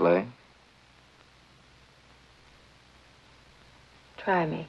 Play? Try me.